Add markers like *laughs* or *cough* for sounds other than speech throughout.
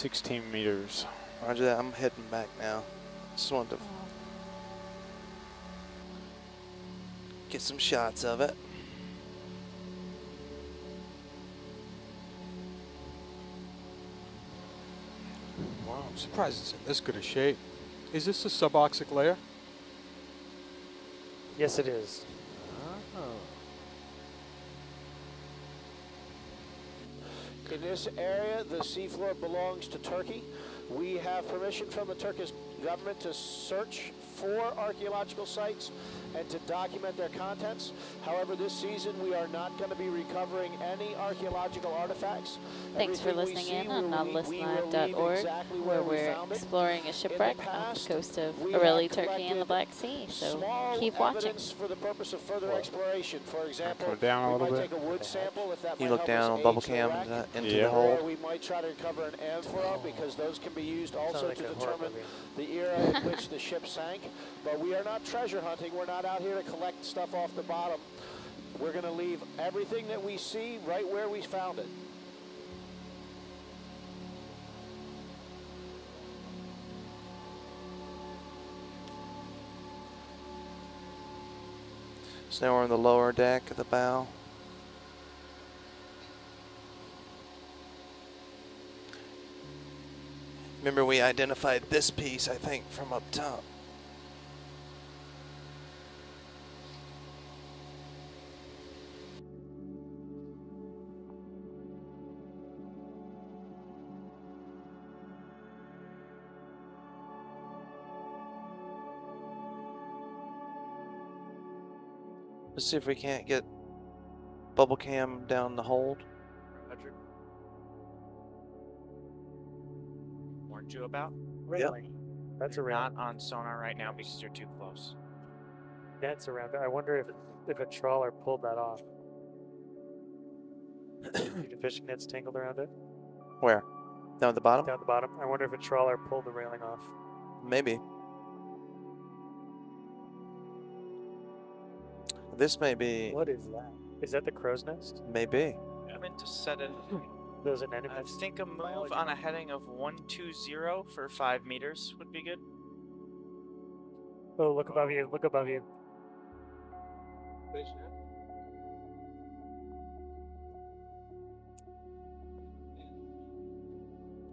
16 meters. Roger that. I'm heading back now. Just wanted to get some shots of it. Wow, I'm surprised it's in this good a shape. Is this a suboxic layer? Yes, it is. In this area, the seafloor belongs to Turkey. We have permission from the Turkish government to search for archaeological sites and to document their contents. However, this season we are not going to be recovering any archaeological artifacts. Thanks for Everything we listening see, in we on will leave- we will leave nautiluslive.org, exactly where we we're found exploring a shipwreck on the past, coast of we a really have Turkey and the Black Sea. So Small keep watching. evidence for the purpose of further exploration. For example, it down a little bit. a wood sample if that You might look down on bubble cam wreck. into into Yeah. the Or hole. we might try to recover an amphora because those can be used also like to a determine movie. Era in *laughs* which the ship sank. But we are not treasure hunting. We're not out here to collect stuff off the bottom. We're going to leave everything that we see right where we found it. So now we're on the lower deck of the bow. Remember we identified this piece, I think, from up top. Let's see if we can't get bubble cam down the hold. Warned you about? Really? That's You're around. Not on sonar right now because you're too close. That's around. I wonder if if a trawler pulled that off. the fishing net's tangled around it Where? Down at the bottom? down the bottom. I wonder if a trawler pulled the railing off. Maybe. This may be. What is that? Is that the crow's nest? Maybe. I'm in to set it. Those I anemones. think a move on a heading of 120 for 5 meters would be good. Oh, look above you! Look above you!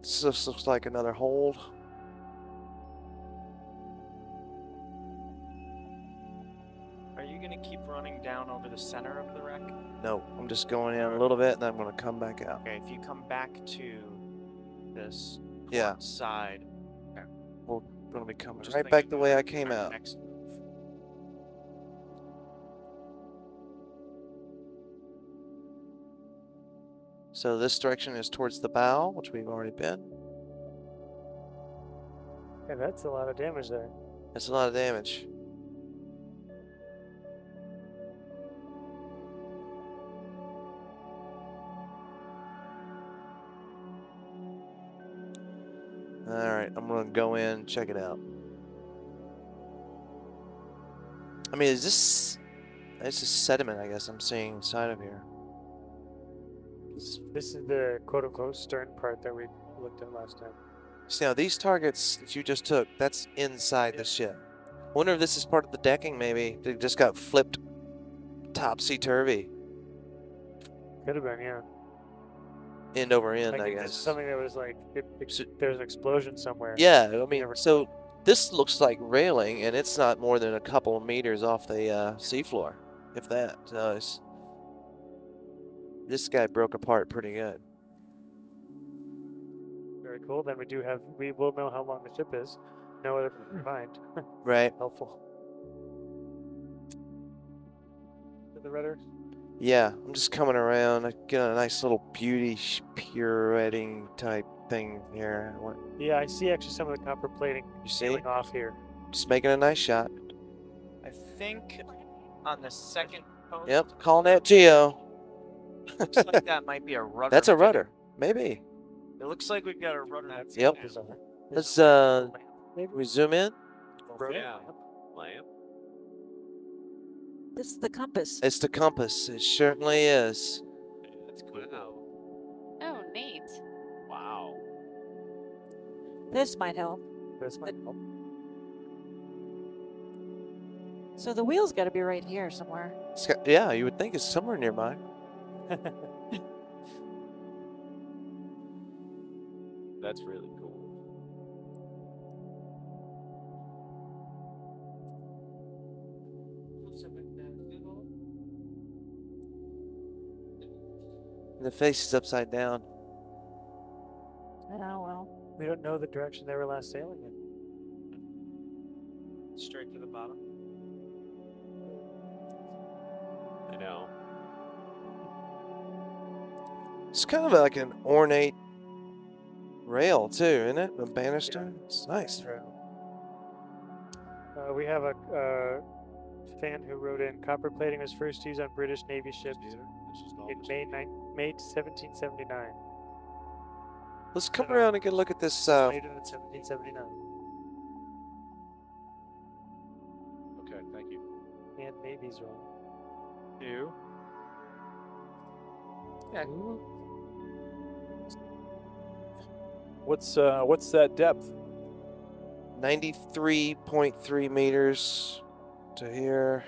This just looks like another hold. Running down over the center of the wreck? No, I'm just going in a little bit and then I'm going to come back out. Okay, if you come back to this Yeah. port side, We're going to be coming just right back the way I came out. Next move. So this direction is towards the bow, which we've already been. And that's a lot of damage there. That's a lot of damage. Alright, I'm gonna go in, check it out. I mean, is this... This is sediment, I guess, I'm seeing inside of here. This, this is the quote-unquote stern part that we looked at last time. See, now these targets that you just took, that's inside the ship. wonder if this is part of the decking, maybe. They just got flipped topsy-turvy. Could have been, yeah. End over end, Like I guess. something that was like, it, it- So- there's an explosion somewhere. Yeah, I mean, so this looks like railing, and it's not more than a couple of meters off the uh, seafloor, if that. This guy broke apart pretty good. Very cool. Then we do have, we will know how long the ship is. Know what we find. *laughs* Right? Helpful. To the rudder. Yeah, I'm just coming around. I get a nice little beauty sh- pirouetting type thing here. What, Yeah, I see actually some of the copper plating you see? peeling off here. Just making a nice shot. I think on the second post, Yep, calling that Geo. looks like that might be a *laughs* rudder. That's a figure. rudder. Maybe. It looks like we've got a rudder. That's Yep. bizarre. Let's uh, Maybe we zoom in. Rudder? Yeah. Lamp. This is the compass. It's the compass. It certainly is. That's cool. Oh, neat. Wow. This might help. This might help. So the wheel's got to be right here somewhere. It's got- yeah, you would think it's somewhere nearby. *laughs* That's really cool. The face is upside down. Oh well. We don't know the direction they were last sailing in. Straight to the bottom. I know. It's kind of like an ornate rail too, isn't it? A banister. It's nice. Trail. Uh, we have a uh, fan who wrote in copper plating was first used on British Navy ships in May, nine, May 1779. Let's come around and get a look at this. Uh, Later than 1779. Okay, thank you. And Navy's wrong. Ew. What's uh what's that depth? 93.3 meters to here.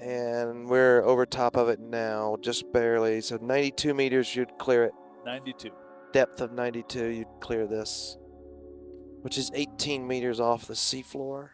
And we're over top of it now, just barely. So 92 meters, you'd clear it. 92. Depth of 92, you'd clear this, which is 18 meters off the seafloor.